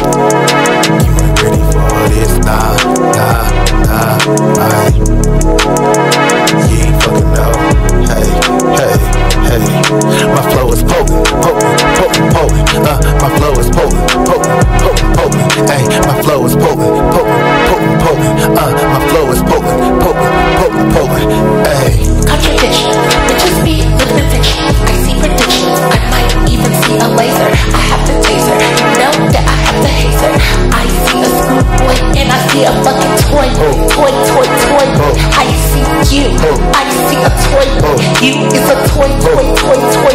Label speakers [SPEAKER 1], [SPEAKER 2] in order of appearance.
[SPEAKER 1] You ain't ready for this, nah, nah, nah, fucking know. Hey, hey, hey. My flow is potent, potent, potent, potent. Uh, my flow is my flow is potent,
[SPEAKER 2] see a fucking toy. Toy, toy, toy. I see you. I see a toy. You is a toy, toy, toy, toy.